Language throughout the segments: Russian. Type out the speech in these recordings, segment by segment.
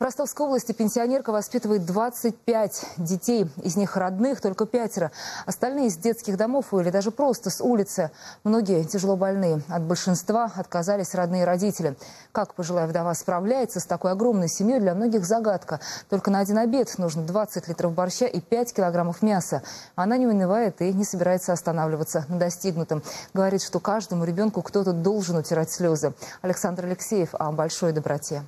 В Ростовской области пенсионерка воспитывает 25 детей. Из них родных только пятеро. Остальные из детских домов или даже просто с улицы. Многие тяжело больные. От большинства отказались родные родители. Как пожилая вдова справляется с такой огромной семьей, для многих загадка. Только на один обед нужно 20 литров борща и 5 килограммов мяса. Она не унывает и не собирается останавливаться на достигнутом. Говорит, что каждому ребенку кто-то должен утирать слезы. Александр Алексеев о большой доброте.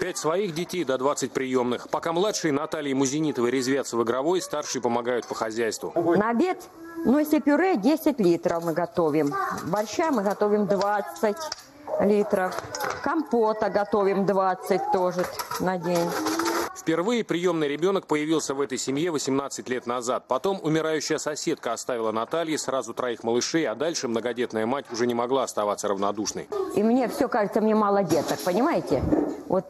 Пять своих детей до 20 приемных. Пока младшие Наталья Музенитова резвятся в игровой, старшие помогают по хозяйству. На обед, ну если пюре, 10 литров мы готовим. Борща мы готовим 20 литров. Компота готовим 20 тоже на день. Впервые приемный ребенок появился в этой семье 18 лет назад. Потом умирающая соседка оставила Наталье сразу троих малышей, а дальше многодетная мать уже не могла оставаться равнодушной. И мне все кажется, мне мало деток, понимаете? Вот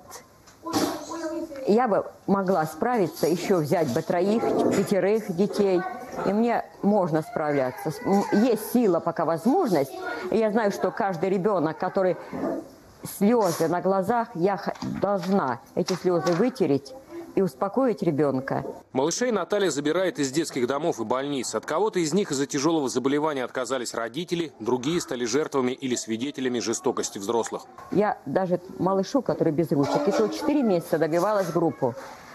я бы могла справиться, еще взять бы троих, пятерых детей. И мне можно справляться. Есть сила, пока возможность. И я знаю, что каждый ребенок, который слезы на глазах, я должна эти слезы вытереть и успокоить ребенка. Малышей Наталья забирает из детских домов и больниц. От кого-то из них из-за тяжелого заболевания отказались родители, другие стали жертвами или свидетелями жестокости взрослых. Я даже малышу, который без ручек, и то 4 месяца добивалась группу.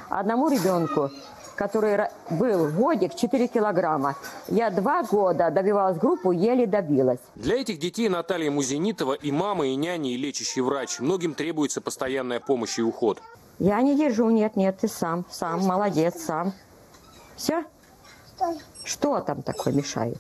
Одному ребенку который был годик 4 килограмма. Я два года добивалась группу, еле добилась. Для этих детей Наталья Музенитова и мама, и няня, и лечащий врач. Многим требуется постоянная помощь и уход. Я не держу, нет, нет, ты сам, сам, молодец, сам. Все? Стой. Что там такое мешает?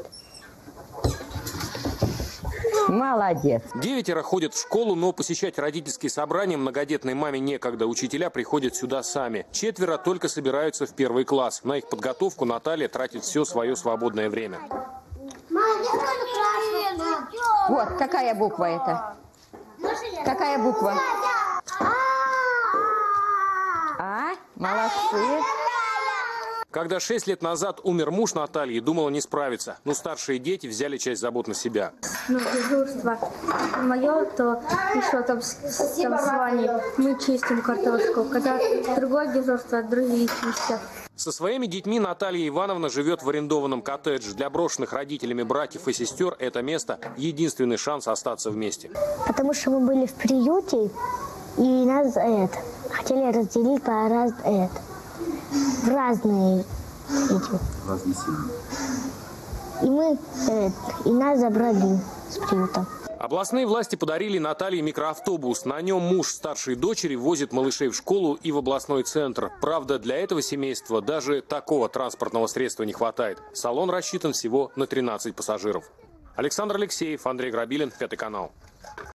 Молодец. Девятеро ходят в школу, но посещать родительские собрания многодетной маме некогда. Учителя приходят сюда сами. Четверо только собираются в первый класс. На их подготовку Наталья тратит все свое свободное время. Вот, какая буква это? Какая буква? Молодцы. Когда шесть лет назад умер муж Натальи, думала не справиться. Но старшие дети взяли часть забот на себя. Ну, дежурство мое, то еще там, там с вами мы чистим картошку. Когда другое дежурство, другие чистят. Со своими детьми Наталья Ивановна живет в арендованном коттедже. Для брошенных родителями братьев и сестер это место – единственный шанс остаться вместе. Потому что мы были в приюте, и нас это, хотели разделить по раз, это, в разные эти. Разные семьи. И мы, это, и нас забрали с приюта. Областные власти подарили Наталье микроавтобус. На нем муж старшей дочери возит малышей в школу и в областной центр. Правда, для этого семейства даже такого транспортного средства не хватает. Салон рассчитан всего на 13 пассажиров. Александр Алексеев, Андрей Грабилин, Пятый канал.